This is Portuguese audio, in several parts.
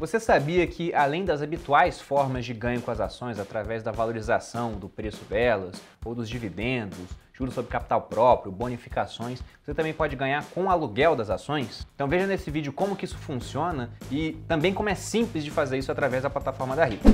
Você sabia que, além das habituais formas de ganho com as ações através da valorização do preço delas, ou dos dividendos, juros sobre capital próprio, bonificações, você também pode ganhar com o aluguel das ações? Então veja nesse vídeo como que isso funciona e também como é simples de fazer isso através da plataforma da Rico.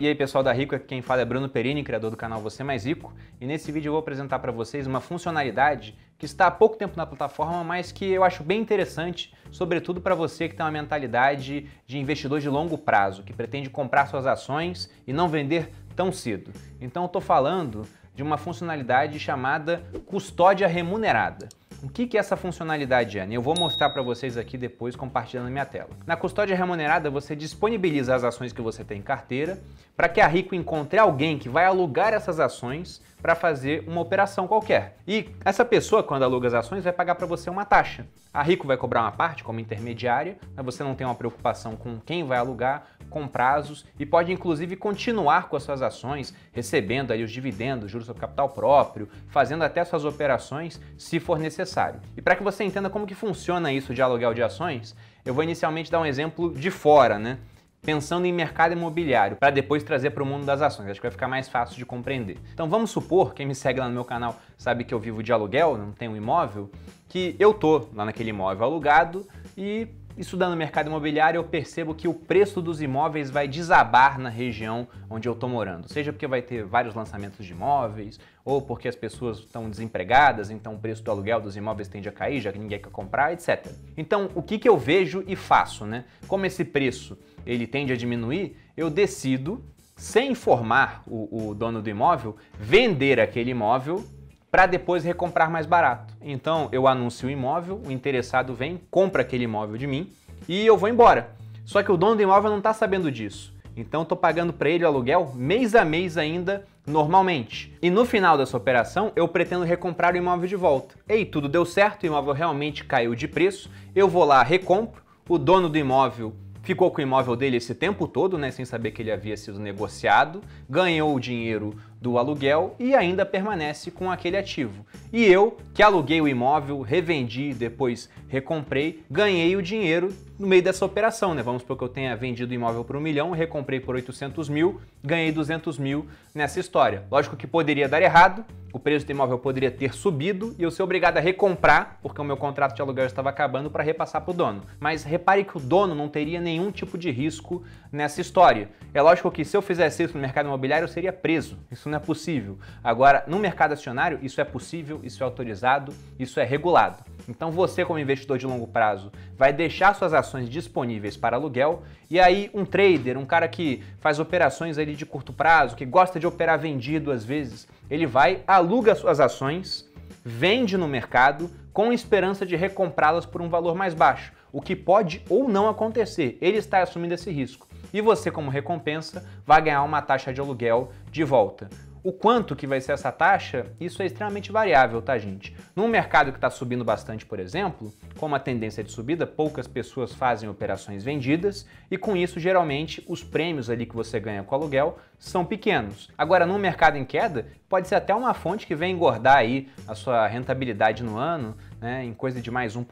E aí pessoal da Rico, quem fala é Bruno Perini, criador do canal Você Mais Rico, e nesse vídeo eu vou apresentar para vocês uma funcionalidade que está há pouco tempo na plataforma, mas que eu acho bem interessante, sobretudo para você que tem uma mentalidade de investidor de longo prazo, que pretende comprar suas ações e não vender tão cedo. Então eu estou falando de uma funcionalidade chamada custódia remunerada. O que, que essa funcionalidade é? Eu vou mostrar para vocês aqui depois compartilhando a minha tela. Na custódia remunerada, você disponibiliza as ações que você tem em carteira para que a Rico encontre alguém que vai alugar essas ações para fazer uma operação qualquer. E essa pessoa, quando aluga as ações, vai pagar para você uma taxa. A Rico vai cobrar uma parte como intermediária, mas você não tem uma preocupação com quem vai alugar, com prazos e pode inclusive continuar com as suas ações, recebendo aí os dividendos, juros sobre capital próprio, fazendo até suas operações se for necessário. E para que você entenda como que funciona isso de aluguel de ações, eu vou inicialmente dar um exemplo de fora, né? Pensando em mercado imobiliário, para depois trazer para o mundo das ações. Acho que vai ficar mais fácil de compreender. Então vamos supor, quem me segue lá no meu canal sabe que eu vivo de aluguel, não tenho imóvel, que eu tô lá naquele imóvel alugado e Estudando o mercado imobiliário, eu percebo que o preço dos imóveis vai desabar na região onde eu estou morando. Seja porque vai ter vários lançamentos de imóveis, ou porque as pessoas estão desempregadas, então o preço do aluguel dos imóveis tende a cair, já que ninguém quer comprar, etc. Então, o que, que eu vejo e faço, né? Como esse preço ele tende a diminuir, eu decido, sem informar o, o dono do imóvel, vender aquele imóvel para depois recomprar mais barato. Então eu anuncio o imóvel, o interessado vem, compra aquele imóvel de mim e eu vou embora. Só que o dono do imóvel não está sabendo disso. Então estou pagando para ele o aluguel mês a mês ainda normalmente. E no final dessa operação eu pretendo recomprar o imóvel de volta. Ei, tudo deu certo, o imóvel realmente caiu de preço, eu vou lá, recompro, o dono do imóvel ficou com o imóvel dele esse tempo todo, né, sem saber que ele havia sido negociado, ganhou o dinheiro do aluguel e ainda permanece com aquele ativo. E eu, que aluguei o imóvel, revendi, depois recomprei, ganhei o dinheiro no meio dessa operação, né? Vamos supor que eu tenha vendido o imóvel por um milhão, recomprei por 800 mil, ganhei 200 mil nessa história. Lógico que poderia dar errado, o preço do imóvel poderia ter subido e eu ser obrigado a recomprar, porque o meu contrato de aluguel estava acabando, para repassar para o dono. Mas repare que o dono não teria nenhum tipo de risco nessa história. É lógico que se eu fizesse isso no mercado imobiliário, eu seria preso. Isso não é possível. Agora, no mercado acionário, isso é possível, isso é autorizado, isso é regulado. Então você, como investidor de longo prazo, vai deixar suas ações disponíveis para aluguel e aí um trader, um cara que faz operações ali de curto prazo, que gosta de operar vendido às vezes, ele vai, aluga suas ações, vende no mercado com esperança de recomprá-las por um valor mais baixo, o que pode ou não acontecer. Ele está assumindo esse risco. E você, como recompensa, vai ganhar uma taxa de aluguel de volta. O quanto que vai ser essa taxa, isso é extremamente variável, tá, gente? Num mercado que está subindo bastante, por exemplo, com uma tendência de subida, poucas pessoas fazem operações vendidas e com isso, geralmente, os prêmios ali que você ganha com o aluguel são pequenos. Agora, num mercado em queda, pode ser até uma fonte que vem engordar aí a sua rentabilidade no ano, né, em coisa de mais 1%,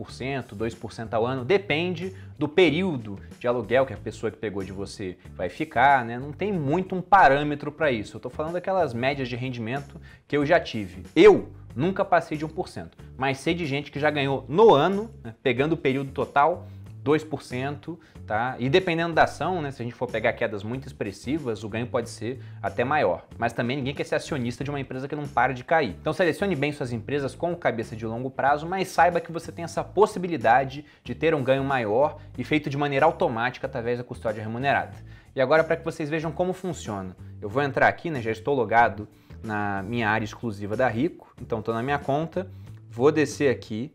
2% ao ano, depende do período de aluguel que a pessoa que pegou de você vai ficar, né? Não tem muito um parâmetro para isso. Eu estou falando daquelas médias de rendimento que eu já tive. Eu nunca passei de 1%, mas sei de gente que já ganhou no ano, né, pegando o período total, 2%, tá? E dependendo da ação, né, se a gente for pegar quedas muito expressivas, o ganho pode ser até maior. Mas também ninguém quer ser acionista de uma empresa que não para de cair. Então selecione bem suas empresas com cabeça de longo prazo, mas saiba que você tem essa possibilidade de ter um ganho maior e feito de maneira automática através da custódia remunerada. E agora para que vocês vejam como funciona. Eu vou entrar aqui, né, já estou logado na minha área exclusiva da Rico, então estou na minha conta, vou descer aqui,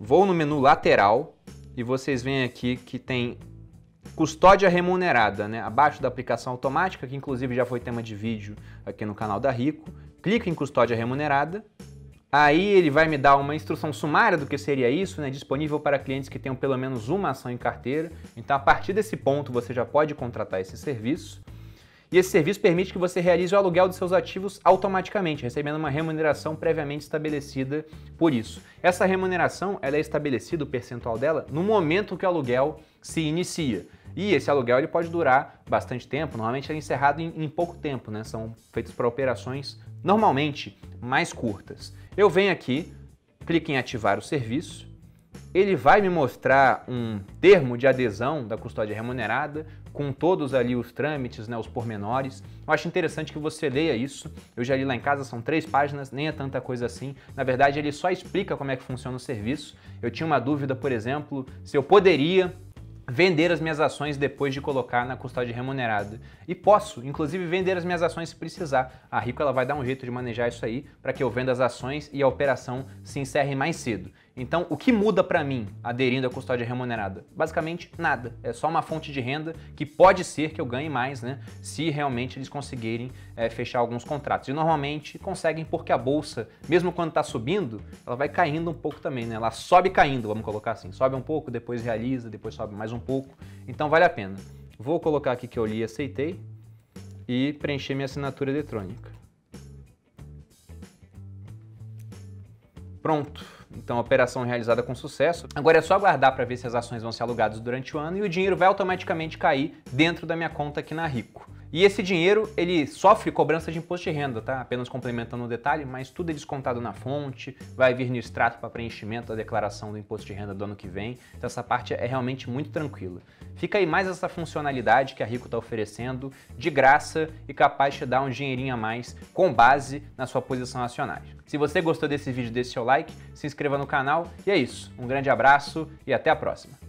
vou no menu lateral, e vocês veem aqui que tem custódia remunerada, né? abaixo da aplicação automática, que inclusive já foi tema de vídeo aqui no canal da Rico. Clico em custódia remunerada, aí ele vai me dar uma instrução sumária do que seria isso, né? disponível para clientes que tenham pelo menos uma ação em carteira. Então, a partir desse ponto, você já pode contratar esse serviço. E esse serviço permite que você realize o aluguel dos seus ativos automaticamente, recebendo uma remuneração previamente estabelecida por isso. Essa remuneração ela é estabelecida, o percentual dela, no momento que o aluguel se inicia. E esse aluguel ele pode durar bastante tempo, normalmente é encerrado em, em pouco tempo, né? São feitos para operações normalmente mais curtas. Eu venho aqui, clico em ativar o serviço, ele vai me mostrar um termo de adesão da custódia remunerada, com todos ali os trâmites, né, os pormenores. Eu acho interessante que você leia isso. Eu já li lá em casa, são três páginas, nem é tanta coisa assim. Na verdade, ele só explica como é que funciona o serviço. Eu tinha uma dúvida, por exemplo, se eu poderia vender as minhas ações depois de colocar na custódia remunerada. E posso, inclusive, vender as minhas ações se precisar. A Rico ela vai dar um jeito de manejar isso aí para que eu venda as ações e a operação se encerre mais cedo. Então, o que muda para mim aderindo à custódia remunerada? Basicamente nada. É só uma fonte de renda que pode ser que eu ganhe mais, né? Se realmente eles conseguirem é, fechar alguns contratos. E normalmente conseguem porque a bolsa, mesmo quando está subindo, ela vai caindo um pouco também, né? Ela sobe caindo, vamos colocar assim. Sobe um pouco, depois realiza, depois sobe mais um pouco. Então vale a pena. Vou colocar aqui que eu li e aceitei e preencher minha assinatura eletrônica. Pronto. Então, operação realizada com sucesso. Agora é só aguardar para ver se as ações vão ser alugadas durante o ano e o dinheiro vai automaticamente cair dentro da minha conta aqui na Rico. E esse dinheiro, ele sofre cobrança de imposto de renda, tá? Apenas complementando o detalhe, mas tudo é descontado na fonte, vai vir no extrato para preenchimento da declaração do imposto de renda do ano que vem. Então essa parte é realmente muito tranquila. Fica aí mais essa funcionalidade que a Rico está oferecendo, de graça e capaz de dar um dinheirinho a mais com base na sua posição acionária. Se você gostou desse vídeo, deixe seu like, se inscreva no canal e é isso. Um grande abraço e até a próxima.